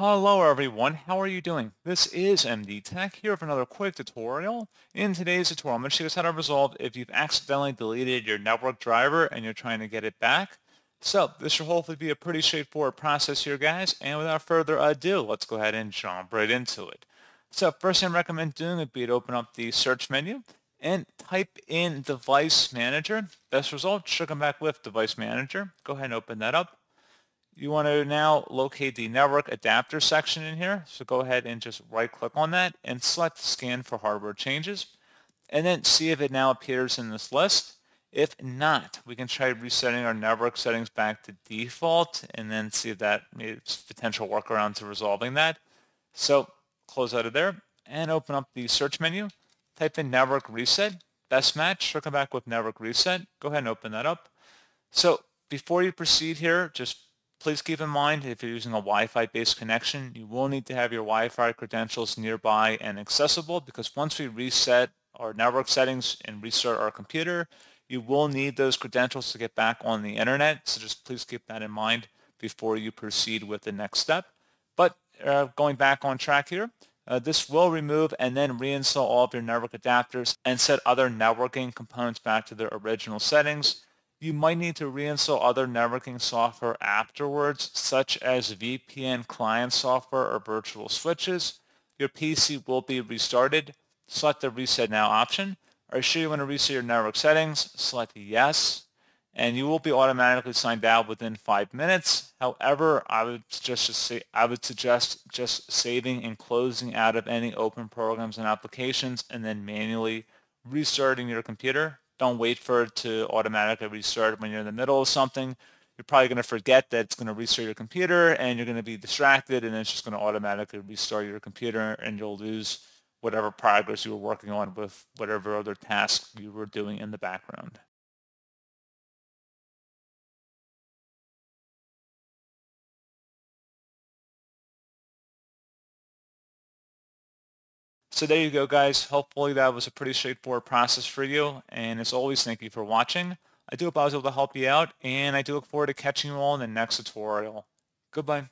Hello everyone, how are you doing? This is MD Tech here with another quick tutorial. In today's tutorial, I'm going to show you how to resolve if you've accidentally deleted your network driver and you're trying to get it back. So this should hopefully be a pretty straightforward process here guys, and without further ado, let's go ahead and jump right into it. So first thing I recommend doing would be to open up the search menu and type in Device Manager. Best result should come back with Device Manager. Go ahead and open that up you want to now locate the network adapter section in here. So go ahead and just right click on that and select scan for hardware changes and then see if it now appears in this list. If not, we can try resetting our network settings back to default and then see if that makes potential workaround to resolving that. So close out of there and open up the search menu. Type in network reset. Best match, come back with network reset. Go ahead and open that up. So before you proceed here, just Please keep in mind if you're using a Wi-Fi based connection, you will need to have your Wi-Fi credentials nearby and accessible because once we reset our network settings and restart our computer, you will need those credentials to get back on the internet. So just please keep that in mind before you proceed with the next step. But uh, going back on track here, uh, this will remove and then reinstall all of your network adapters and set other networking components back to their original settings. You might need to reinstall other networking software afterwards, such as VPN client software or virtual switches. Your PC will be restarted. Select the Reset Now option. Are you sure you want to reset your network settings? Select Yes. And you will be automatically signed out within five minutes. However, I would suggest I would suggest just saving and closing out of any open programs and applications and then manually restarting your computer don't wait for it to automatically restart when you're in the middle of something. You're probably going to forget that it's going to restart your computer and you're going to be distracted and it's just going to automatically restart your computer and you'll lose whatever progress you were working on with whatever other tasks you were doing in the background. So there you go, guys. Hopefully that was a pretty straightforward process for you. And as always, thank you for watching. I do hope I was able to help you out, and I do look forward to catching you all in the next tutorial. Goodbye.